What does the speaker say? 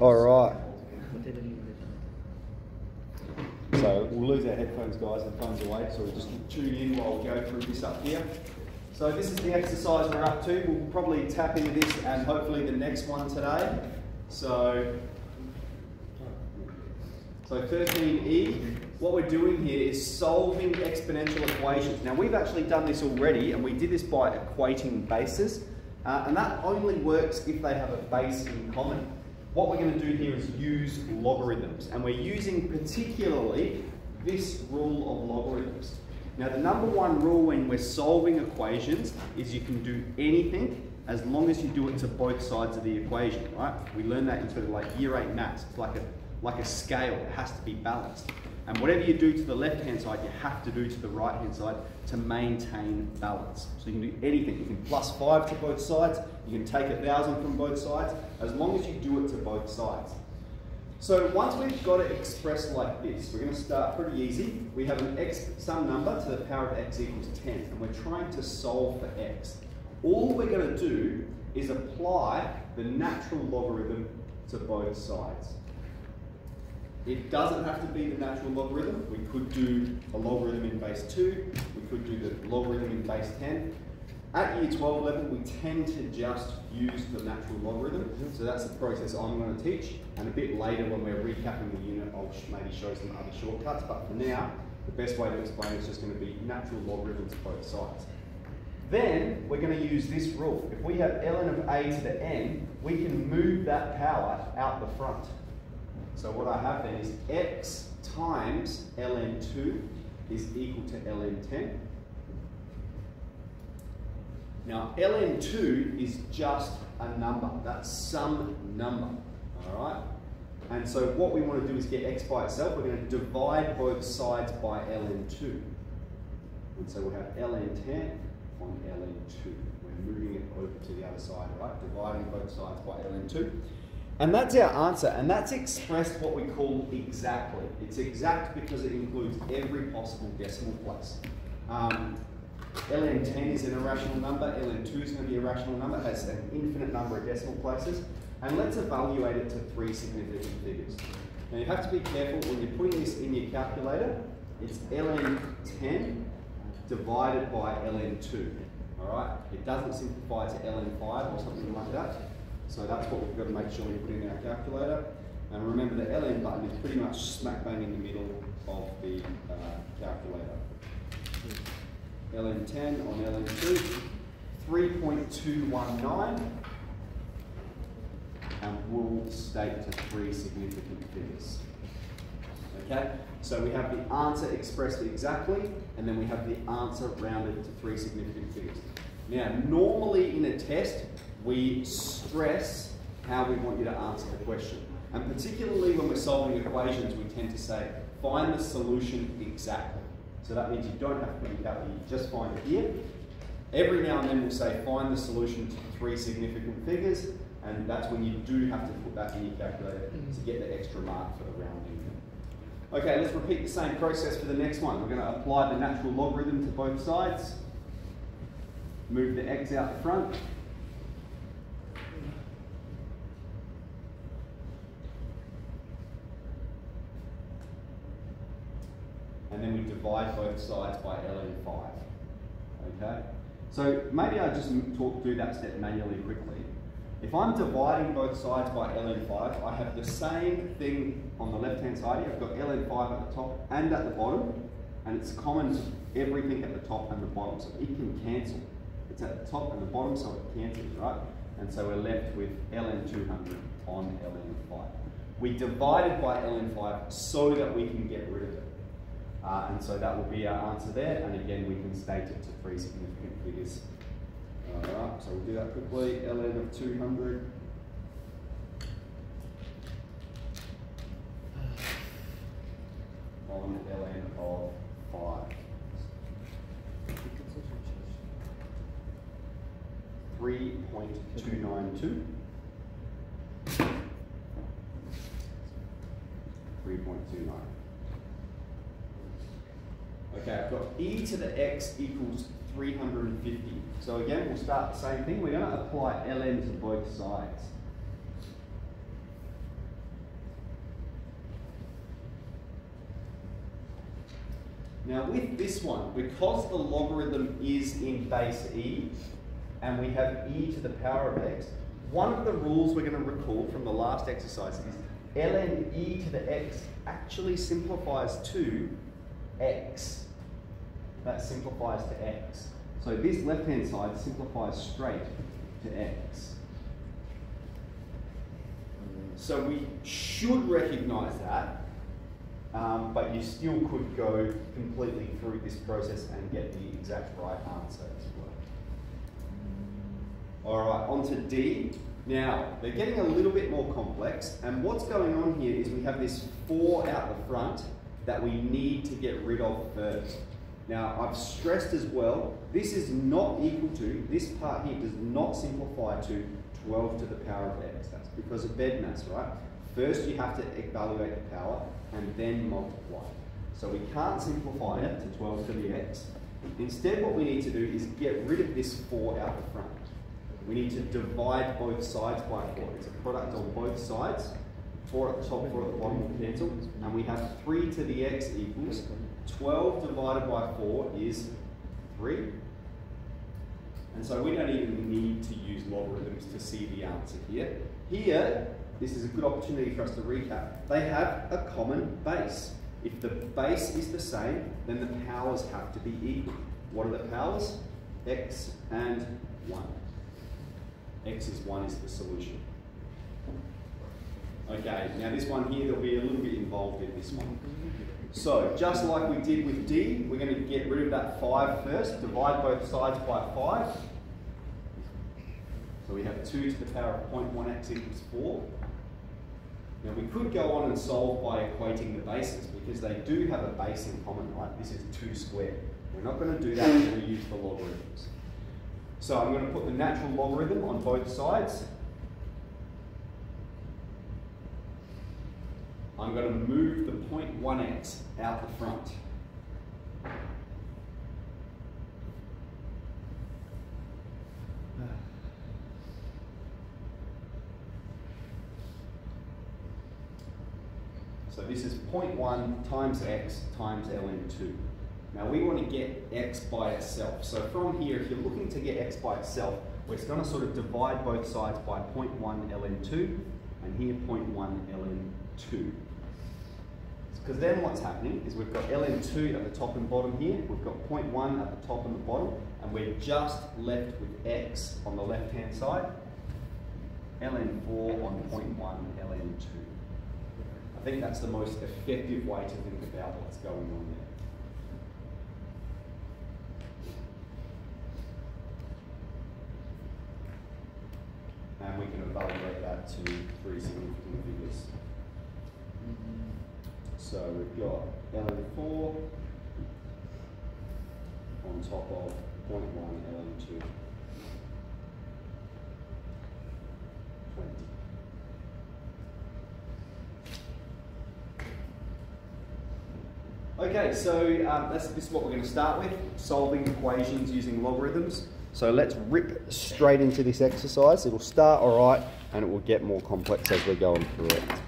All right. So we'll lose our headphones, guys. Headphones away. So we'll just tune in while we go through this up here. So this is the exercise we're up to. We'll probably tap into this and hopefully the next one today. So, so 13E, what we're doing here is solving exponential equations. Now we've actually done this already and we did this by equating bases. Uh, and that only works if they have a base in common. What we're going to do here is use logarithms, and we're using particularly this rule of logarithms. Now the number one rule when we're solving equations is you can do anything as long as you do it to both sides of the equation, right? We learn that in sort of like year eight maths. It's like a, like a scale, it has to be balanced. And whatever you do to the left-hand side, you have to do to the right-hand side to maintain balance. So you can do anything. You can plus five to both sides. You can take a thousand from both sides, as long as you do it to both sides. So once we've got it expressed like this, we're going to start pretty easy. We have an x, some number to the power of x equals 10, and we're trying to solve for x. All we're going to do is apply the natural logarithm to both sides. It doesn't have to be the natural logarithm. We could do a logarithm in base 2. We could do the logarithm in base 10. At year 12 level, we tend to just use the natural logarithm. Mm-hmm. So that's the process I'm going to teach. And a bit later when we're recapping the unit, I'll maybe show some other shortcuts. But for now, the best way to explain it is just going to be natural logarithms both sides. Then we're going to use this rule. If we have ln of a to the n, we can move that power out the front. So what I have then is x times ln2 is equal to ln10. Now ln2 is just a number, that's some number, all right? And so what we want to do is get x by itself, we're going to divide both sides by ln2. And so we'll have ln10 on ln2. We're moving it over to the other side, right? Dividing both sides by ln2. And that's our answer, and that's expressed what we call exactly. It's exact because it includes every possible decimal place. Um, ln10 is an irrational number, ln2 is going to be a rational number, has an infinite number of decimal places, and let's evaluate it to three significant figures. Now you have to be careful when you're putting this in your calculator, it's ln10 divided by ln2, all right? It doesn't simplify to ln5 or something like that. So that's what we've got to make sure we put in our calculator. And remember the LN button is pretty much smack bang in the middle of the uh, calculator. LN10 on LN2, 3.219, and we'll state to three significant figures. Okay, so we have the answer expressed exactly, and then we have the answer rounded to three significant figures. Now, normally in a test, we stress how we want you to answer the question. And particularly when we're solving equations, we tend to say, find the solution exactly. So that means you don't have to put your calculator, you just find it here. Every now and then we'll say, find the solution to three significant figures, and that's when you do have to put that in your calculator to get the extra mark for the rounding. Okay, let's repeat the same process for the next one. We're going to apply the natural logarithm to both sides. Move the x out the front. And then we divide both sides by ln5. Okay? So maybe I just talk through that step manually quickly. If I'm dividing both sides by ln5, I have the same thing on the left-hand side here. I've got ln5 at the top and at the bottom, and it's common to everything at the top and the bottom, so it can cancel. It's at the top and the bottom, so it cancels, right? And so we're left with ln200 on ln5. We divided by ln5 so that we can get rid of it. Uh, and so that will be our answer there. And again, we can state it to three significant figures. All right, so we'll do that quickly. ln of 200. On ln of 5. 3.292. 3.29. Okay, I've got e to the x equals 350. So again, we'll start the same thing. We're going to apply ln to both sides. Now with this one, because the logarithm is in base e, and we have e to the power of x, one of the rules we're going to recall from the last exercise is ln e to the x actually simplifies to x. That simplifies to x. So this left-hand side simplifies straight to x. So we should recognize that, um, but you still could go completely through this process and get the exact right answer as well. All right, on to D. Now, they're getting a little bit more complex, and what's going on here is we have this 4 out the front that we need to get rid of first. Now, I've stressed as well, this is not equal to, this part here does not simplify to 12 to the power of x. That's because of BEDMAS, right? First you have to evaluate the power and then multiply. So we can't simplify it to 12 to the x. Instead what we need to do is get rid of this 4 out the front. We need to divide both sides by 4. It's a product on both sides. 4 at the top, 4 at the bottom. And we have 3 to the x equals 12 divided by 4 is 3. And so we don't even need to use logarithms to see the answer here. Here, this is a good opportunity for us to recap. They have a common base. If the base is the same, then the powers have to be equal. What are the powers? x and 1. x is 1 is the solution. Okay, now this one here, there'll be a little bit involved in this one. So, just like we did with D, we're going to get rid of that 5 first, divide both sides by 5. So we have 2 to the power of 0.1x equals 4. Now we could go on and solve by equating the bases because they do have a base in common, right? This is 2 squared. We're not going to do that, we're going to use the logarithms. So I'm going to put the natural logarithm on both sides. I'm going to move the 0.1x out the front. So this is 0.1 times x times ln2. Now we want to get x by itself. So from here, if you're looking to get x by itself, we're going to sort of divide both sides by 0.1 ln2 and here 0.1 ln2. Because then what's happening is we've got ln2 at the top and bottom here, we've got 0.1 at the top and the bottom, and we're just left with x on the left-hand side, ln4 on 0.1 ln2. I think that's the most effective way to think about what's going on there. And we can evaluate that to three significant figures. So we've got ln4 on top of 0.1 ln2. 20. Okay, so um, this is what we're going to start with, solving equations using logarithms. So let's rip straight into this exercise. It will start all right, and it will get more complex as we're going through it.